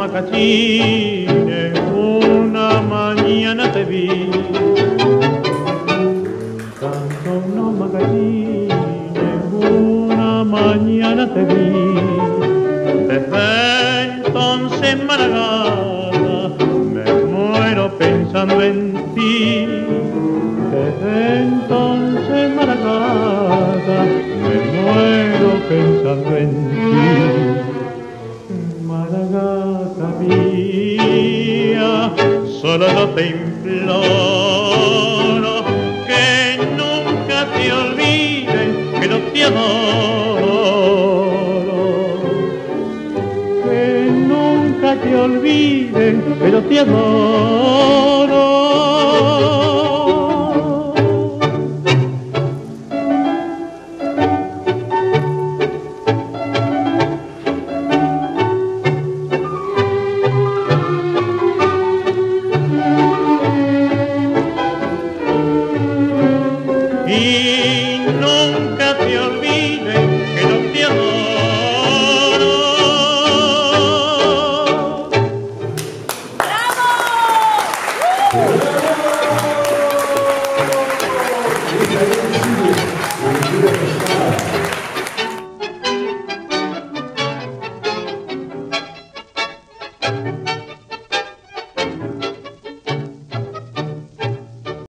macachines, una mañana te vi. Canto unos macachines, una mañana te vi. Desde entonces, Maragata, me muero pensando en ti. Desde entonces, Maragata, me muero pensando en ti. Solo yo te imploro que nunca te olvides que no te adoro. Que nunca te olvides que no te adoro.